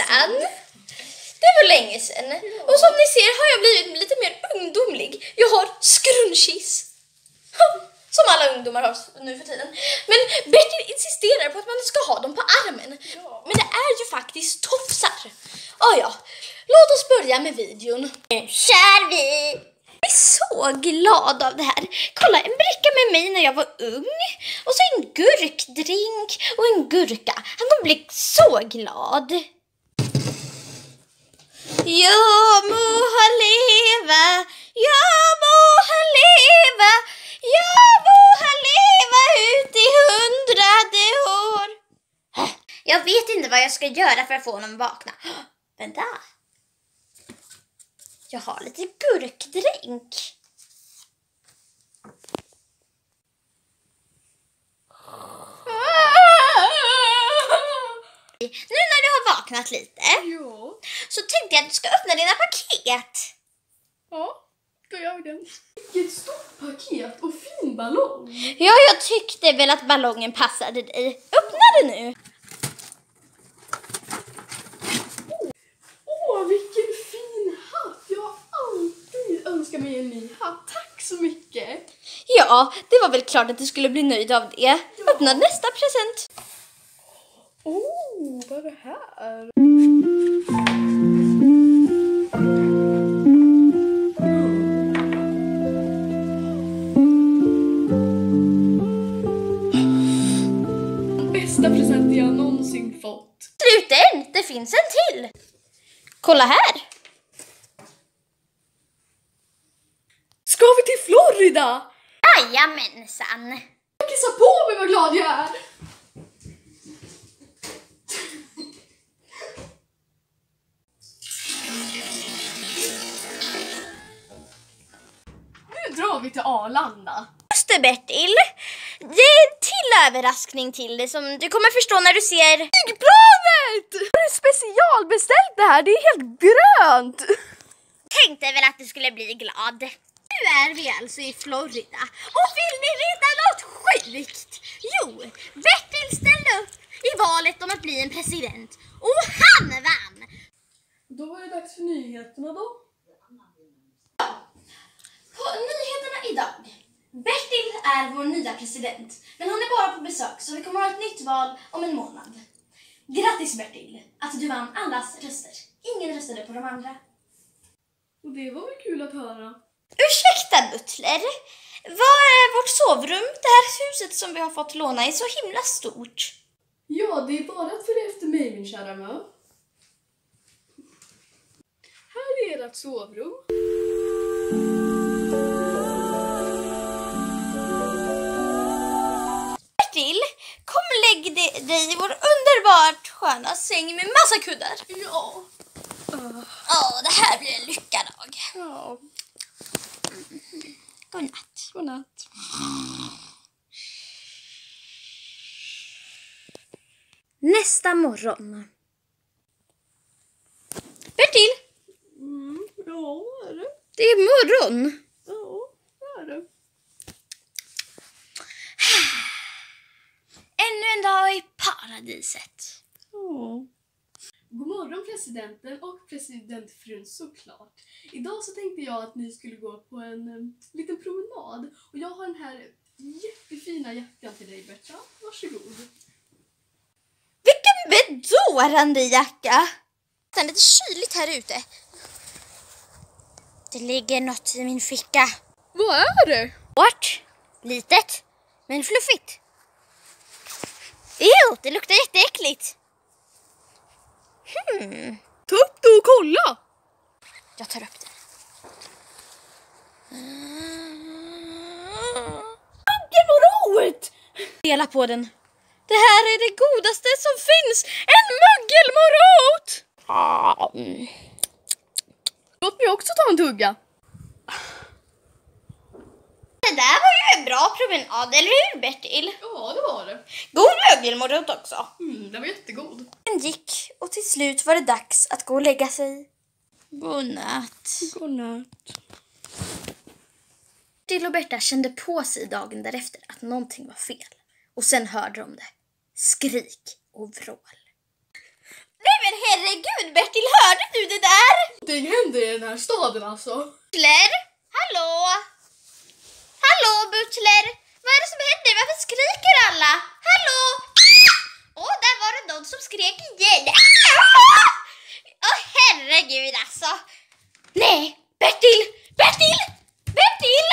Dan. Det var länge sedan. Och som ni ser har jag blivit lite mer ungdomlig. Jag har scrunchies. Som alla ungdomar har nu för tiden. Men Bertil insisterar på att man ska ha dem på armen. Men det är ju faktiskt tofsar. Ah, ja, låt oss börja med videon. Nu kör vi! Jag är så glad av det här. Kolla, en bricka med mig när jag var ung. Och så en gurkdrink och en gurka. Han kommer bli så glad. Ja må han leva, ja må han leva, ja må han leva ut i hundrade år. Jag vet inte vad jag ska göra för att få honom att vakna. Vänta. Jag har lite gurkdrink. Nu när du har vaknat lite Ja, så tänkte jag att du ska öppna dina paket. ja, då gör vi det. Vilket stort paket och fin ballong. Ja, jag tyckte väl att ballongen passade dig. Öppna det nu. Åh, vilken fin hatt! Jag har alltid önskat mig en ny hatt. Tack så mycket! Ja, det var väl klart att du skulle bli nöjd av det. Öppna nästa present. Oh, vad är det här? Bästa presenten jag någonsin fått. Slut än, det finns en till. Kolla här. Ska vi till Florida? Jajamensan. Jag kissar på mig vad glad jag är! Drar vi till Arlanda. Just det Bertil. Det är en till överraskning till dig som du kommer förstå när du ser... Flygplanet! Det är specialbeställt det här, det är helt grönt! Tänkte väl att du skulle bli glad. Nu är vi alltså i Florida. Och vill ni veta något sjukt? Jo, Bertil ställde upp i valet om att bli en president. Och han vann! Då var det dags för nyheterna då. Nyheterna idag. Bertil är vår nya president, men han är bara på besök så vi kommer ha ett nytt val om en månad. Grattis Bertil, att du vann allas röster. Ingen röstade på de andra. Och det var väl kul att höra. Ursäkta Butler, var är vårt sovrum? Det här huset som vi har fått låna är så himla stort. Ja, det är bara att följa efter mig min kära mö. Här är ert sovrum. Sköna säng med massa kuddar. Ja. Ja, det här blir en lyckad dag. Ja, Godnatt. godnatt. Nästa morgon. Bertil, Mm, ja, är det? det är morgon. Ja, är det. Ännu en dag i paradiset. God morgon presidenten och presidentfrun såklart. Idag så tänkte jag att ni skulle gå på en em, liten promenad och jag har den här jättefina jackan till dig Berta. Varsågod. Vilken bedårande jacka! Det är lite kyligt här ute. Det ligger något i min ficka. Vad är det? Hårt, litet, men fluffigt. Ew, det luktar jätteäckligt. Hmm, Ta upp det och kolla! jag tar upp den. Mögelmorot! Dela på den. Det här är det godaste som finns! En mögelmorot! Mm. Låt mig också ta en tugga. Det där var ju en bra promenad, eller hur Bertil? Ja, det var det. God mögelmorot också. Mm, den var jättegod. Den gick och till slut var det dags att gå och lägga sig. Godnatt. Godnatt. Bertil och Berta kände på sig dagen därefter att någonting var fel. Och sen hörde de det. Skrik och vrål. Nej men herregud! Bertil, hörde du det där? Det händer i den här staden alltså. Butler? Hallå? Hallå Butler? Vad är det som händer? Varför skriker alla? Hallå? Åh, oh, där var det någon som skrek igen. Åh oh, herregud alltså. Nej, Bertil! Bertil! Bertil!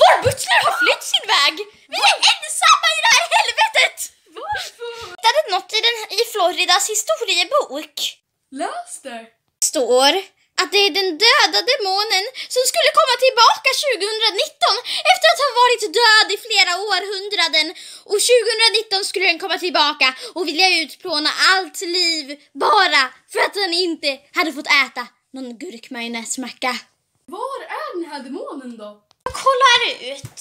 Vår butler har flytt sin väg! Vi är ensamma i det här helvetet! Varför? Jag hittade något i, den, i Floridas historiebok. Läs det. står att det är den döda demonen som skulle komma tillbaka 2019 efter att ha varit död i flera århundraden. Och 2019 skulle den komma tillbaka och vilja utplåna allt liv bara för att den inte hade fått äta någon gurkmajonnäsmacka. Var är den här demonen då? Jag kollar ut.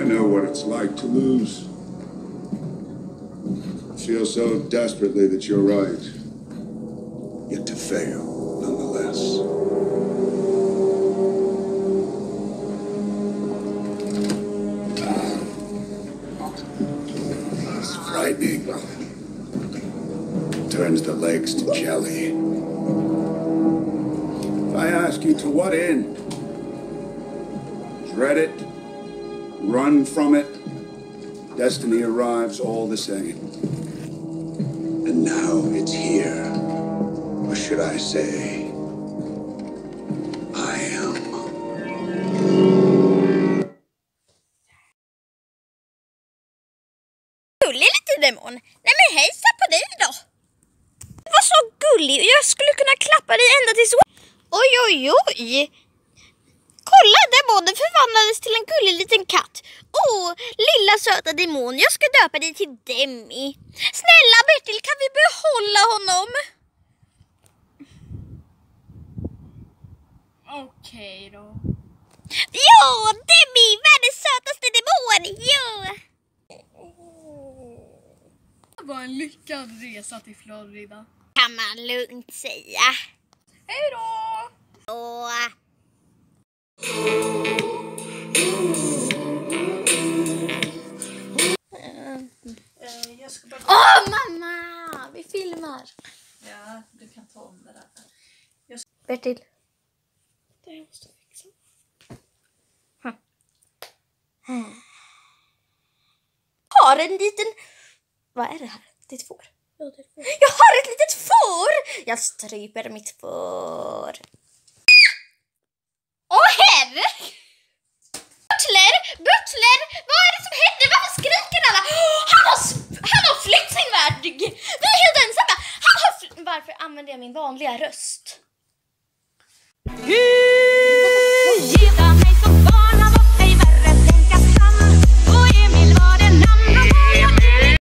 I know what it's like to lose. Feel so desperately that you're right. Yet to fail, nonetheless. It's frightening. Turns the legs to jelly. If I ask you to what end? Dread it? Run from it? Destiny arrives all the same. Now it's here. Or should I say, I am. Gullig liten demon. Nej men hejsa på dig då. Du var så gullig och jag skulle kunna klappa dig ända tills... Oj oj oj. Kolla, demonen förvandlades till en gullig liten katt. Åh, lilla söta demon, jag ska döpa dig till Demi. Snälla Bertil, kan vi behålla honom? Okej då. Ja, Demi, världens sötaste demon! Ja! Det var en lyckad resa till Florida. Kan man lugnt säga. Hej då! Och... Jag. Åh mamma! Vi filmar. Ja, du kan ta om det där. Bertil. Det här måste jag fixa. Har en liten... Vad är det här? Det är ett får. Ja, det får. Jag har ett litet får! Jag stryper mitt får. Åh herre! Butler! Butler! Vad är det som händer? Varför skriker alla? Han har, han har flytt sin värld! Vi är helt ensamma! Han har Varför använder jag min vanliga röst?